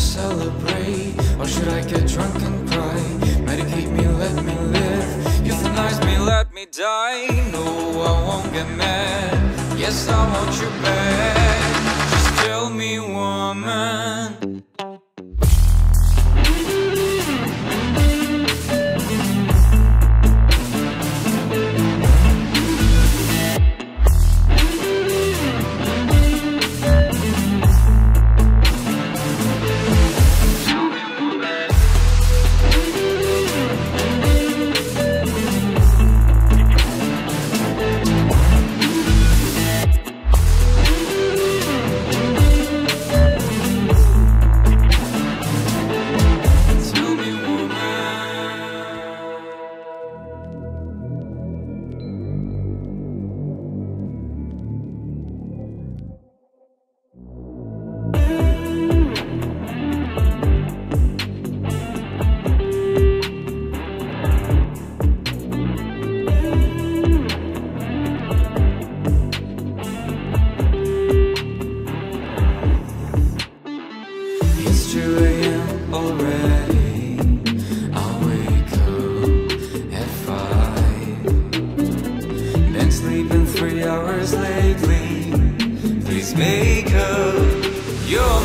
celebrate? Or should I get drunk and cry? Medicate me, let me live Euthanize me, let me die No, I won't get mad Yes, I want you back three hours lately. Please make up your